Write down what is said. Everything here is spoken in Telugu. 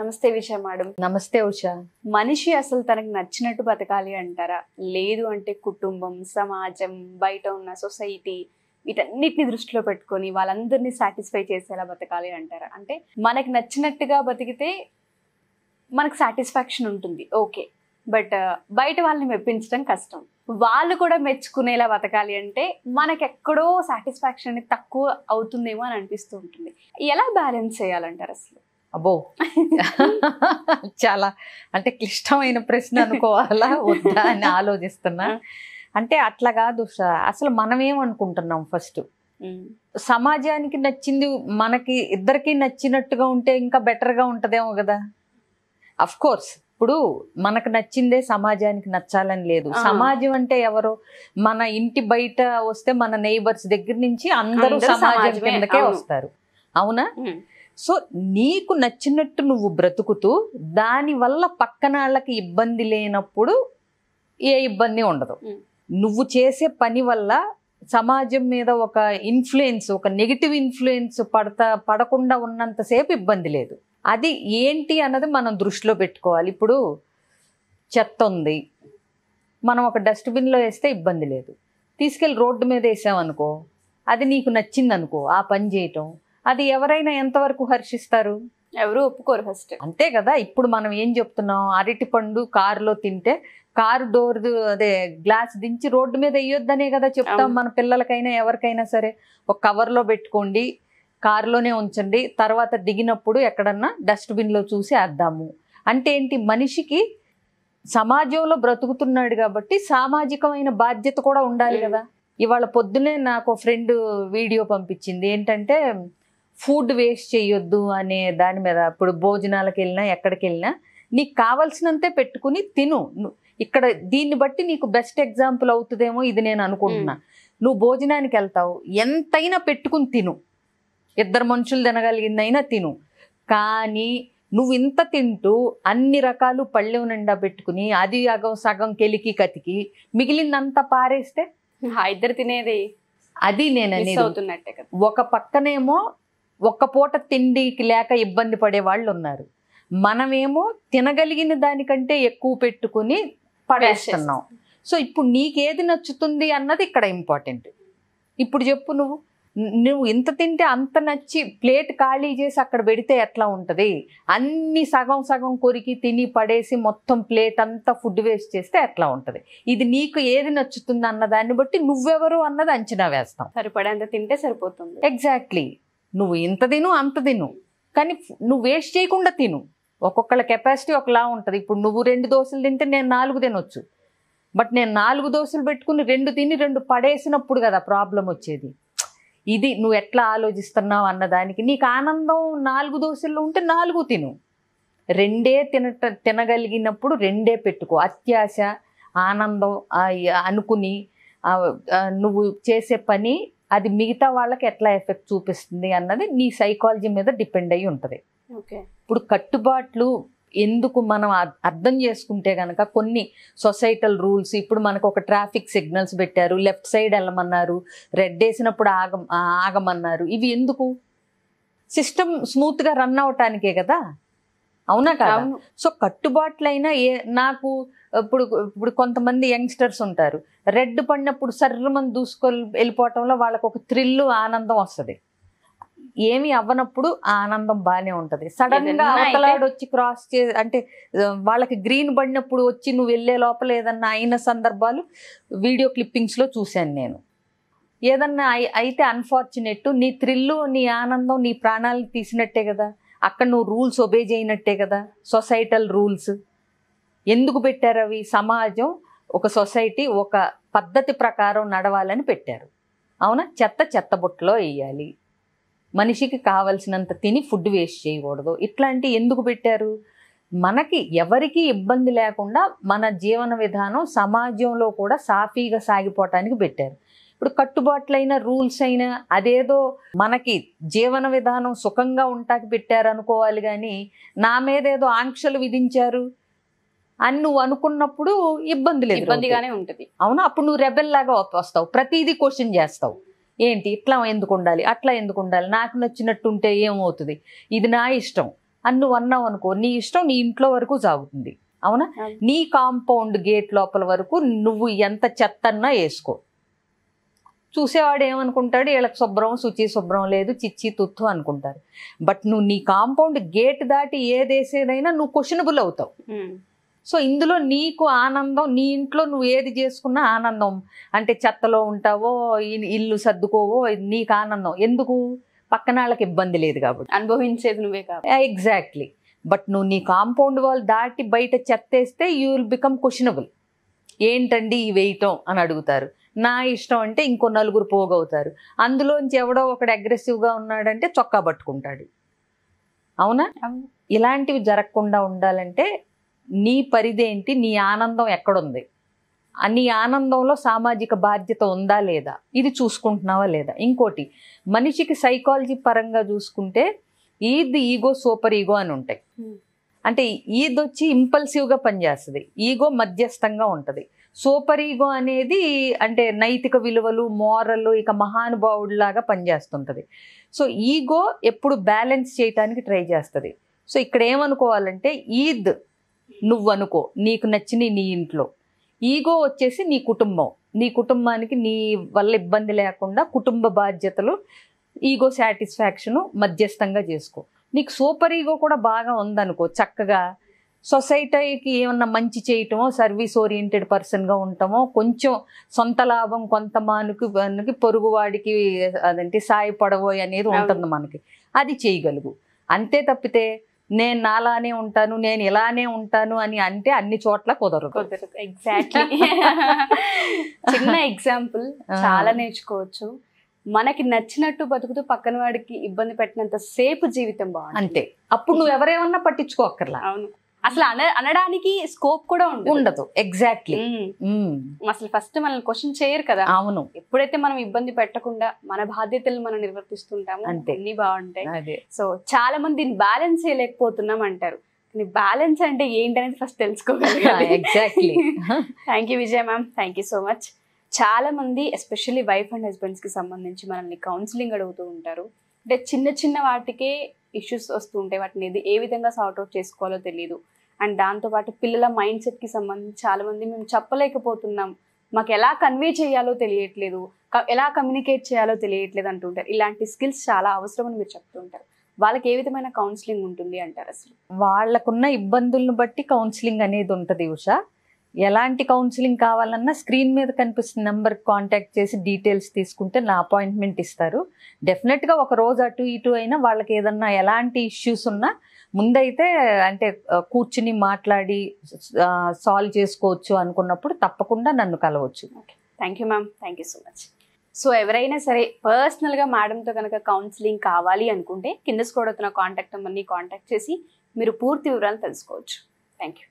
నమస్తే విషయ మేడం. నమస్తే ఉషా. మనిషి అసలు తనకు నచ్చినట్టు బతకాలి అంటారా? లేదు అంటే కుటుంబం సమాజం బయట ఉన్న సొసైటీ వీటన్నిటిని దృష్టిలో పెట్టుకొని వాళ్ళందరినీ సాటిస్ఫై చేసేలా బతకాలి అంటారా? అంటే మనకి నచ్చినట్టుగా బతికితే మనకు సాటిస్ఫాక్షన్ ఉంటుంది. ఓకే. బట్ బయట వాళ్ళని మెప్పించడం కష్టం. వాళ్ళు కూడా మెచ్చుకునేలా బతకాలి అంటే మనకెక్కడో సాటిస్ఫాక్షన్ తక్కువ అవుతుందేమో అని అనిపిస్తూ ఉంటుంది. ఎలా బ్యాలెన్స్ చేయాలంటారు అసలు? అబ్బో. చాలా అంటే క్లిష్టమైన ప్రశ్న అనుకోవాలా? వద్దా అని ఆలోచిస్తున్నా. అంటే అట్లా కాదు అసలు మనం ఏమనుకుంటున్నాం ఫస్ట్. సమాజానికి నచ్చింది మనకి ఇద్దరికి నచ్చినట్టుగా ఉంటే ఇంకా బెటర్గా ఉంటదేమో కదా? అఫ్ కోర్స్ ఇప్పుడు మనకు నచ్చిందే సమాజానికి నచ్చాలని లేదు. సమాజం అంటే ఎవరు? మన ఇంటి బయట వస్తే మన నైబర్స్ దగ్గర నుంచి అందరూ సమాజం కిందకే. వస్తారు. అవునా. సో నీకు నచ్చినట్టు నువ్వు బ్రతుకుతూ దానివల్ల పక్కన వాళ్ళకి ఇబ్బంది లేనప్పుడు ఏ ఇబ్బంది ఉండదు. నువ్వు చేసే పని వల్ల సమాజం మీద ఒక ఇన్ఫ్లుయెన్స్ ఒక నెగిటివ్ ఇన్ఫ్లుయెన్స్ పడతా పడకుండా ఉన్నంతసేపు ఇబ్బంది లేదు. అది ఏంటి అన్నది మనం దృష్టిలో పెట్టుకోవాలి. ఇప్పుడు చెత్త ఉంది. మనం ఒక డస్ట్బిన్లో వేస్తే ఇబ్బంది లేదు. తీసుకెళ్ళి రోడ్డు మీద వేసామనుకో అది నీకు నచ్చింది అనుకో ఆ పని చేయటం అది ఎవరైనా ఎంతవరకు హర్షిస్తారు? ఎవరు ఒప్పుకోరు ఫస్ట్ అంతే కదా ఇప్పుడు మనం ఏం చెప్తున్నాం? అరటి పండు కారులో తింటే కారు డోర్ అదే గ్లాస్ దించి రోడ్డు మీద వేయొద్దనే కదా చెప్తాం. మన పిల్లలకైనా ఎవరికైనా సరే. ఒక కవర్లో పెట్టుకోండి కారులోనే ఉంచండి తర్వాత దిగినప్పుడు ఎక్కడన్నా డస్ట్బిన్లో చూసి వేద్దాము అంటే ఏంటి? మనిషికి సమాజంలో బ్రతుకుతున్నాడు కాబట్టి సామాజికమైన బాధ్యత కూడా ఉండాలి. కదా. ఇవాళ పొద్దునే నాకు ఫ్రెండ్ వీడియో పంపించింది. ఏంటంటే ఫుడ్ వేస్ట్ చేయొద్దు అనే దాని మీద ఇప్పుడు భోజనాలకు వెళ్ళినా ఎక్కడికి వెళ్ళినా నీకు కావాల్సినంతే పెట్టుకుని తిను. ఇక్కడ దీన్ని బట్టి నీకు బెస్ట్ ఎగ్జాంపుల్ అవుతుందేమో ఇది నేను అనుకుంటున్నా. నువ్వు భోజనానికి వెళ్తావు ఎంతైనా పెట్టుకుని తిను. ఇద్దరు మనుషులు తినగలిగిందైనా తిను. కానీ నువ్వు ఇంత తింటూ అన్ని రకాలు పళ్ళెం నిండా పెట్టుకుని అది అగం సగం కెలికి కతికి మిగిలిందంతా పారేస్తే? ఇద్దరు తినేది అది నేను ఒక పక్కనేమో ఒక్క పూట తిండికి లేక ఇబ్బంది పడే వాళ్ళు ఉన్నారు. మనమేమో తినగలిగిన దానికంటే ఎక్కువ పెట్టుకుని పడేస్తున్నాం. సో ఇప్పుడు నీకేది నచ్చుతుంది అన్నది ఇక్కడ ఇంపార్టెంట్. ఇప్పుడు చెప్పు నువ్వు. నువ్వు ఇంత తింటే అంత నచ్చి ప్లేట్ ఖాళీ చేసి అక్కడ పెడితే ఎట్లా ఉంటుంది? అన్ని సగం సగం కొరికి తిని పడేసి మొత్తం ప్లేట్ అంతా ఫుడ్ వేస్ట్ చేస్తే ఎట్లా ఉంటుంది? ఇది నీకు ఏది నచ్చుతుంది అన్న దాన్ని బట్టి నువ్వెవరు అన్నది అంచనా వేస్తాం. సరిపడేంత తింటే సరిపోతుంది. ఎగ్జాక్ట్లీ. నువ్వు ఇంత తిను అంత తిను. కానీ నువ్వు వేస్ట్ చేయకుండా తిను. ఒక్కొక్కళ్ళ కెపాసిటీ ఒకలా ఉంటుంది. ఇప్పుడు నువ్వు రెండు దోశలు తింటే నేను నాలుగు తినొచ్చు. బట్ నేను నాలుగు దోశలు పెట్టుకుని రెండు తిని రెండు పడేసినప్పుడు కదా ప్రాబ్లం వచ్చేది. ఇది నువ్వు ఎట్లా ఆలోచిస్తున్నావు అన్నదానికి నీకు ఆనందం నాలుగు దోశల్లో ఉంటే నాలుగు తిను. రెండే తినట తినగలిగినప్పుడు రెండే పెట్టుకో. అత్యాశ ఆనందం అనుకుని నువ్వు చేసే పని అది మిగతా వాళ్ళకి ఎట్లా ఎఫెక్ట్ చూపిస్తుంది అన్నది నీ సైకాలజీ మీద డిపెండ్ అయి ఉంటుంది. ఇప్పుడు కట్టుబాట్లు ఎందుకు మనం అర్- అర్థం చేసుకుంటే కనుక కొన్ని సొసైటల్ రూల్స్ ఇప్పుడు మనకు ఒక ట్రాఫిక్ సిగ్నల్స్ పెట్టారు లెఫ్ట్ సైడ్ వెళ్ళమన్నారు రెడ్ వేసినప్పుడు ఆగ ఆగమన్నారు ఇవి ఎందుకు? సిస్టమ్ స్మూత్గా రన్ అవటానికే కదా? అవునా కదా? సో కట్టుబాట్లైనా ఏ నాకు ఇప్పుడు ఇప్పుడు కొంతమంది యంగ్స్టర్స్ ఉంటారు. రెడ్ పడినప్పుడు సర్రమని దూసుకొని వెళ్ళిపోవటంలో వాళ్ళకు ఒక థ్రిల్ ఆనందం వస్తుంది. ఏమి అవ్వనప్పుడు ఆనందం బాగానే ఉంటది. సడన్గా అవతలాడు వచ్చి క్రాస్ చే అంటే వాళ్ళకి గ్రీన్ పడినప్పుడు వచ్చి నువ్వు వెళ్ళే లోపల ఏదన్నా అయిన సందర్భాలు వీడియో క్లిప్పింగ్స్లో చూశాను నేను. ఏదన్నా అయి- అయితే అన్ఫార్చునేట్ నీ థ్రిల్లు నీ ఆనందం నీ ప్రాణాలు తీసినట్టే కదా. అక్కడ నువ్వు రూల్స్ ఒబే చేయనట్టే కదా. సొసైటల్ రూల్స్ ఎందుకు పెట్టారు అవి? సమాజం ఒక సొసైటీ ఒక పద్ధతి ప్రకారం నడవాలని పెట్టారు. అవునా? చెత్త చెత్త బుట్టలో వేయాలి. మనిషికి కావలసినంత తిని ఫుడ్ వేస్ట్ చేయకూడదు. ఇట్లాంటి ఎందుకు పెట్టారు? మనకి ఎవరికి ఇబ్బంది లేకుండా మన జీవన విధానం సమాజంలో కూడా సాఫీగా సాగిపోవటానికి పెట్టారు. ఇప్పుడు కట్టుబాట్లైన రూల్స్ అయినా అదేదో మనకి జీవన విధానం సుఖంగా ఉంటాకి పెట్టారు అనుకోవాలి కానీ నా మీద ఏదో ఆంక్షలు విధించారు? అని నువ్వు అనుకున్నప్పుడు ఇబ్బంది లేదు ఇబ్బందిగానే ఉంటది. అవునా? అప్పుడు నువ్వు రెబెల్ లాగా వస్తావు. ప్రతిదీ క్వశ్చన్ చేస్తావు. ఏంటి? ఇట్లా ఎందుకు ఉండాలి? అట్లా ఎందుకు ఉండాలి? నాకు నచ్చినట్టు ఉంటే ఏమవుతుంది? ఇది నా ఇష్టం. అని నువ్వు అన్నావు అనుకో నీ ఇష్టం నీ ఇంట్లో వరకు సాగుతుంది. అవునా. నీ కాంపౌండ్ గేట్ లోపల వరకు నువ్వు ఎంత చెత్తన్నా వేసుకో. చూసేవాడు ఏమనుకుంటాడు? వీళ్ళకి శుభ్రం శుచి శుభ్రం లేదు చిచ్చి తుత్తు అనుకుంటారు. బట్ నువ్వు నీ కాంపౌండ్ గేట్ దాటి ఏదేసేదైనా నువ్వు క్వశ్చనబుల్ అవుతావు. సో ఇందులో నీకు ఆనందం నీ ఇంట్లో నువ్వు ఏది చేసుకున్నా ఆనందం. అంటే చెత్తలో ఉంటావో ఇల్లు సర్దుకోవో నీకు ఆనందం. ఎందుకు? పక్కన వాళ్ళకి ఇబ్బంది లేదు కాబట్టి. అనుభవించేది నువ్వే కాదు ఎగ్జాక్ట్లీ బట్ నువ్వు నీ కాంపౌండ్ వాల్ దాటి బయట చెత్తేస్తే యూ విల్ బికమ్ క్వశ్చనబుల్ ఏంటండి ఈ వేయటం అని అడుగుతారు. నా ఇష్టం అంటే ఇంకో నలుగురు పోగవుతారు. అందులోంచి ఎవడో ఒకడు అగ్రెసివ్గా ఉన్నాడంటే చొక్కా పట్టుకుంటాడు. అవును. ఇలాంటివి జరగకుండా ఉండాలంటే నీ పరిధేంటి నీ ఆనందం ఎక్కడుంది? నీ ఆనందంలో సామాజిక బాధ్యత ఉందా లేదా? ఇది చూసుకుంటున్నావా లేదా? ఇంకోటి మనిషికి సైకాలజీ పరంగా చూసుకుంటే ఈద్ ఈగో సూపర్ ఈగో అని ఉంటాయి. అంటే ఈద్ వచ్చి ఇంపల్సివ్గా పనిచేస్తుంది? ఈగో మధ్యస్థంగా ఉంటుంది. సూపర్ ఈగో అనేది అంటే నైతిక విలువలు మోరల్ ఇక మహానుభావుడిలాగా పనిచేస్తుంటుంది. సో ఈగో ఎప్పుడు బ్యాలెన్స్ చేయటానికి ట్రై చేస్తుంది. సో ఇక్కడ ఏమనుకోవాలంటే ఈద్ నువ్వు అనుకో నీకు నచ్చిన నీ ఇంట్లో. ఈగో వచ్చేసి నీ కుటుంబం. నీ కుటుంబానికి నీ వల్ల ఇబ్బంది లేకుండా కుటుంబ బాధ్యతలు ఈగో సాటిస్ఫాక్షను మధ్యస్థంగా చేసుకో. నీకు సూపర్ ఈగో కూడా బాగా ఉందనుకో. చక్కగా సొసైటీకి ఏమన్నా మంచి చేయటమో సర్వీస్ ఓరియంటెడ్ పర్సన్గా ఉండటమో కొంచెం సొంత లాభం కొంత మానుకి మనకి పొరుగువాడికి అదేంటి సాయపడబోయ్ అనేది ఉంటుంది మనకి. అది చేయగలుగు. అంతే తప్పితే నేను నాలానే ఉంటాను నేను ఇలానే ఉంటాను అని అంటే అన్ని చోట్ల కుదరదు. కుదరదు. ఎగ్జాక్ట్లీ చిన్న ఎగ్జాంపుల్. చాలా నేర్చుకోవచ్చు. మనకి నచ్చినట్టు బతుకుతూ పక్కన వాడికి ఇబ్బంది పెట్టినంత సేపు జీవితం బాగుంటుంది. అంతే. అప్పుడు నువ్వు ఎవరేమన్నా పట్టించుకోక్కర్లా. అవును. అసలు అన అనడానికి స్కోప్ కూడా ఉండదు. ఎగ్జాక్ట్లీ. అసలు ఫస్ట్ మనల్ని క్వశ్చన్ చేయరు కదా. అవును. ఎప్పుడైతే మనం ఇబ్బంది పెట్టకుండా మన బాధ్యతలు మనం నిర్వర్తిస్తుంటామో. అన్ని బాగుంటాయి. సో చాలా మంది దీన్ని బ్యాలెన్స్ చేయలేకపోతున్నాం అంటారు. బ్యాలెన్స్ అంటే ఏంటనేది ఫస్ట్ తెలుసుకోగలగాలి. Exactly thank you Vijay ma'am thank you so much చాలా మంది ఎస్పెషల్లీ వైఫ్ అండ్ హస్బెండ్స్కి సంబంధించి మనల్ని కౌన్సిలింగ్ అడుగుతూ ఉంటారు. అంటే చిన్న చిన్న వాటికే ఇష్యూస్ వస్తూ ఉంటాయి. వాటిని ఏ విధంగా సార్ట్ అవుట్ చేసుకోవాలో తెలియదు అండ్ దాంతోపాటు పిల్లల మైండ్ సెట్కి సంబంధించి చాలా మంది మేము చెప్పలేకపోతున్నాం. మాకు ఎలా కన్వే చేయాలో తెలియట్లేదు. ఎలా కమ్యూనికేట్ చేయాలో తెలియట్లేదు అంటుంటారు. ఇలాంటి స్కిల్స్ చాలా అవసరం అని మీరు చెప్తుంటారు. వాళ్ళకి ఏ విధమైన కౌన్సిలింగ్ ఉంటుంది అంటారు అసలు? వాళ్ళకున్న ఇబ్బందులను బట్టి కౌన్సిలింగ్ అనేది ఉంటుంది ఉషా. ఎలాంటి కౌన్సిలింగ్ కావాలన్నా స్క్రీన్ మీద కనిపిస్తున్న నెంబర్ కాంటాక్ట్ చేసి డీటెయిల్స్ తీసుకుంటే నా అపాయింట్మెంట్ ఇస్తారు. డెఫినెట్గా ఒక రోజు అటు ఇటు అయినా వాళ్ళకి ఏదన్నా ఎలాంటి ఇష్యూస్ ఉన్నా ముందైతే అంటే కూర్చుని మాట్లాడి సాల్వ్ చేసుకోవచ్చు అనుకున్నప్పుడు తప్పకుండా నన్ను కలవచ్చు. Thank you ma'am. Thank you so much. So ఎవరైనా సరే పర్సనల్గా మేడంతో కనుక కౌన్సిలింగ్ కావాలి అనుకుంటే కింద స్కోడ్ అవుతున్న కాంటాక్ట్ నెంబర్ని కాంటాక్ట్ చేసి మీరు పూర్తి వివరాలు తెలుసుకోవచ్చు. Thank you.